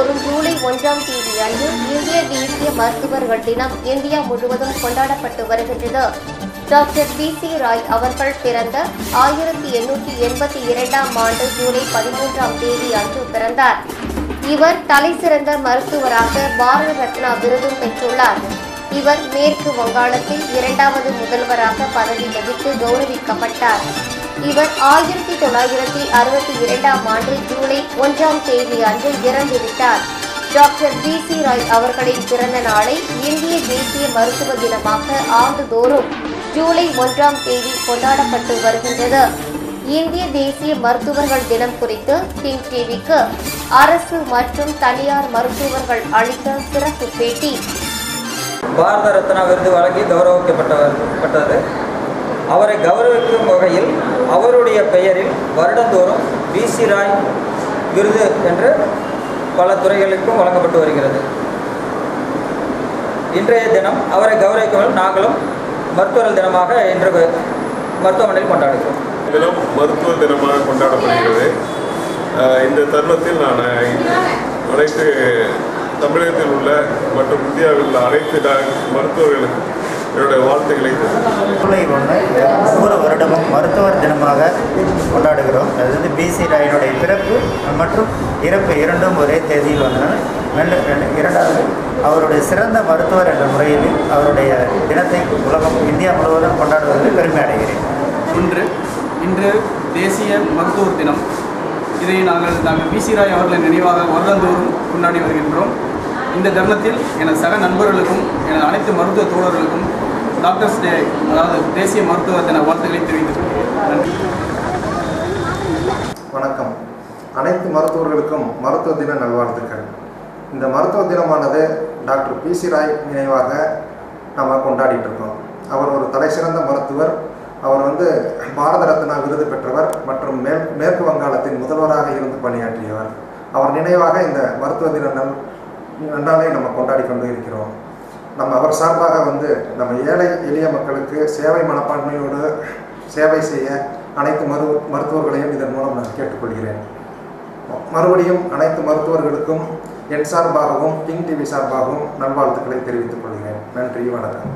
ஆண்டுதோறும் ஜூலை ஒன்றாம் தேதி அன்று இந்திய தேசிய மருத்துவர்கள் தினம் இந்தியா முழுவதும் கொண்டாடப்பட்டு வருகின்றது. டாக்டர் பி சி ராய் அவர்கள் பிறந்த ஆயிரத்தி எண்ணூற்றி எண்பத்தி இரண்டாம் ஆண்டு ஜூலை பதிமூன்றாம் தேதி அன்று பிறந்தார். இவர் தலைசிறந்த மருத்துவராக பாரத ரத்னா விருதும் பெற்றுள்ளார். இவர் மேற்கு வங்காளத்தில் இரண்டாவது முதல்வராக பதவி வகித்து கௌரவிக்கப்பட்டார். இவர் ஆயிரத்தி தொள்ளாயிரத்தி அறுபத்தி இரண்டாம் ஆண்டு ஜூலை ஒன்றாம் தேதி அன்று இறந்துவிட்டார். டாக்டர் பி சி ராய் அவர்களின் பிறந்த நாளை இந்திய தேசிய மருத்துவ தினமாக ஆண்டுதோறும் ஜூலை ஒன்றாம் தேதி கொண்டாடப்பட்டு வருகின்றது. இந்திய தேசிய மருத்துவர்கள் தினம் குறித்து கிங் டிவிக்கு அரசு மற்றும் தனியார் மருத்துவர்கள் அளித்த சிறப்பு பேட்டி. பாரத ரத்னா விருது வழங்கி கௌரவிக்கப்பட்டவர் பட்டது. அவரை கௌரவிக்கும் வகையில் அவருடைய பெயரில் வருடந்தோறும் பிசி ராய் விருது என்று பல துறைகளுக்கும் வழங்கப்பட்டு வருகிறது. இன்றைய தினம் அவரை கௌரவிக்கவும் நாங்களும் மருத்துவர்கள் தினமாக இன்று மருத்துவமனையில் கொண்டாடுகிறோம். தினம் மருத்துவ தினமாக கொண்டாடப்படுகிறது. இந்த தருணத்தில் நான் அனைத்து தமிழகத்தில் உள்ள மற்றும் இந்தியாவில் உள்ள அனைத்து டா- மருத்துவர்களுக்கும் என்னுடைய வாழ்த்துக்களை ஜூலை ஒன்று ஒவ்வொரு வருடமும் மருத்துவர் தினமாக கொண்டாடுகிறோம். அது வந்து பிசி ராயனுடைய பிறப்பு மற்றும் இறப்பு இரண்டும் ஒரே தேதியில் வந்தன. ரெண்டு- ரெண்டு- இரண்டாவது அவருடைய சிறந்த மருத்துவர் என்ற முறையில் அவருடைய தினத்தை உலகம் இந்தியா முழுவதும் கொண்டாடுவதில் பெருமை அடைகிறேன். இன்று இன்று தேசிய மருத்துவர் தினம். இதை நாங்கள் நாங்கள் பிசி ராய் அவர்களின் நினைவாக வருடந்தோறும் கொண்டாடி வருகின்றோம். இந்த தருணத்தில் எனது சக நண்பர்களுக்கும் எனது அனைத்து மருத்துவ தோழர்களுக்கும் டாக்டர்ஸ் டே அதாவது தேசிய மருத்துவ தின வாழ்த்துக்களை தெரிவித்துக் நன்றி. வணக்கம். அனைத்து மருத்துவர்களுக்கும் மருத்துவ தின நல்வாழ்த்துக்கள். இந்த மருத்துவ தினமானது டாக்டர் பி சி ராய் நினைவாக நம்ம கொண்டாடிட்டு இருக்கோம். அவர் ஒரு தலைசிறந்த மருத்துவர். அவர் வந்து பாரத ரத்னா விருது பெற்றவர் மற்றும் மேல் மேற்கு வங்காளத்தின் முதல்வராக இருந்து பணியாற்றியவர். அவர் நினைவாக இந்த மருத்துவ தின நல் நன்றாலே நம்ம கொண்டாடி கொண்டு இருக்கிறோம். நம்ம அவர் சார்பாக வந்து நம்ம ஏழை எளிய மக்களுக்கு சேவை மனப்பான்மையோடு சேவை செய்ய அனைத்து மரு மருத்துவர்களையும் இதன் மூலம் நான் கேட்டுக்கொள்கிறேன். மறுபடியும் அனைத்து மருத்துவர்களுக்கும் என் சார்பாகவும் கிங் டிவி சார்பாகவும் நல்வாழ்த்துக்களை தெரிவித்துக் கொள்கிறேன். நன்றி வணக்கம்.